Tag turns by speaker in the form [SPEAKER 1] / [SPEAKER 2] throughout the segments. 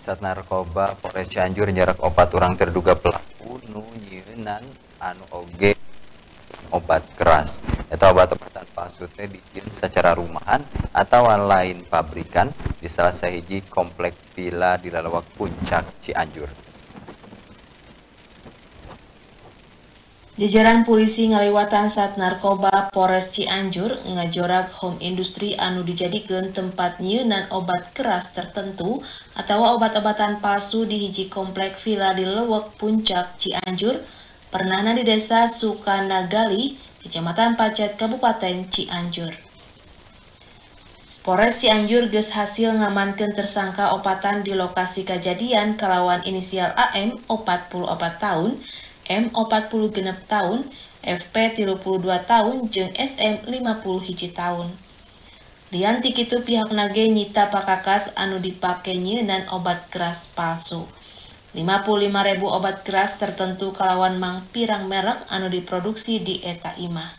[SPEAKER 1] Sat narkoba Polres Cianjur jarak opat orang terduga pelaku nu nyieunnan anu oge obat keras atau obat-obatan palsu teh bikin secara rumahan atau lain pabrikan di salah sahiji komplek villa di lalawak puncak Cianjur.
[SPEAKER 2] Jajaran polisi ngaliwatan saat narkoba Polres Cianjur ngajorak home industri anu dijadikan tempat nyeunan obat keras tertentu atau obat-obatan palsu di hiji komplek villa di Lewek Puncak Cianjur pernahna di desa Sukanagali, Kecamatan Pacet, Kabupaten Cianjur. Polres Cianjur ges hasil ngamankan tersangka opatan di lokasi kejadian kalawan inisial AM 44 tahun M 40 genep tahun, FP 32 tahun, jeng SM 50 hiji tahun. Lian itu pihak nage nyita pakakas anu dipake dan obat keras palsu. 55.000 obat keras tertentu kalawan mang pirang merek anu diproduksi di eta imah.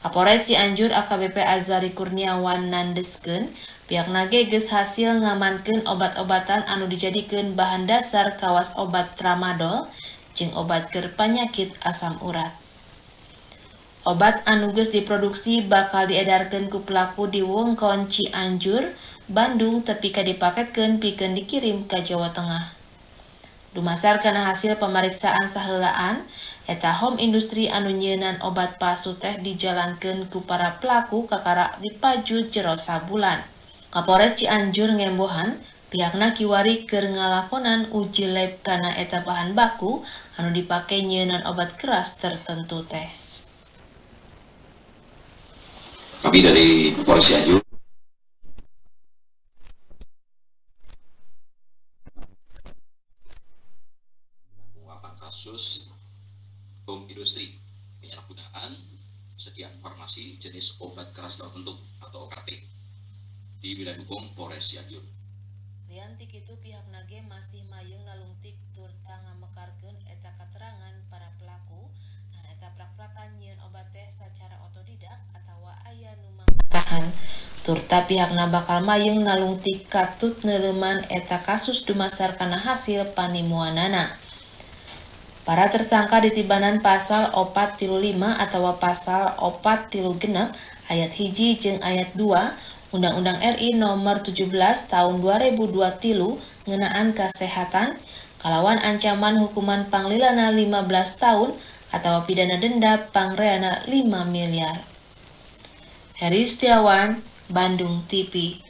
[SPEAKER 2] Kapolres Cianjur AKBP Azari Kurniawan nandeskeun pihak nage ges hasil ngamankeun obat-obatan anu dijadikan bahan dasar kawas obat tramadol jeung obat ker penyakit asam urat. Obat anuges diproduksi bakal diedarkan ku pelaku di Wongkon Cianjur, Bandung tepika dipaketkan piken dikirim ke Jawa Tengah. Dumasar karena hasil pemeriksaan sahelaan, eta home industri anu nyenan obat palsu teh dijalankan ku para pelaku kakara dipaju jero sabulan. Kapolres Cianjur ngembohan pihakna kiwari keur ngalakonan uji lab kana eta bahan baku anu dipake nyeunan obat keras tertentu teh.
[SPEAKER 3] Kami dari Polres Cianjur kasus bom industri penyalahgunaan sekian farmasi jenis obat keras tertentu atau OKT di wilayah hukum Polres Cianjur.
[SPEAKER 2] Liantik itu pihak nage masih mayung lalungtik turta ngamekarkeun eta keterangan para pelaku. Nah eta plak-plakan nyeun obat teh secara otodidak atau aya nu tahan turta pihakna bakal mayung nalungtik katut neleman eta kasus dumasar kana hasil panimuanana. Para tersangka ditibanan pasal opat tilu lima atau pasal opat tilu genep ayat hiji jeng ayat 2 Undang-Undang RI Nomor 17 Tahun 2002 Tilu ngenaan kesehatan kalawan ancaman hukuman panglilana 15 tahun atau pidana denda pangreana 5 miliar. Heri Setiawan, Bandung TV